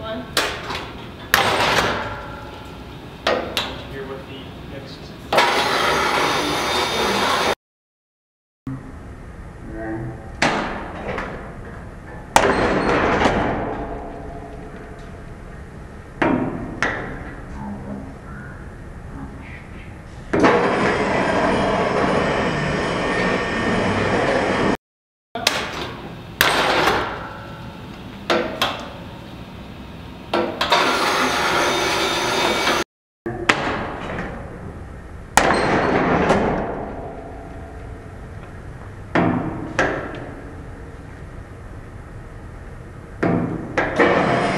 One. Here with the next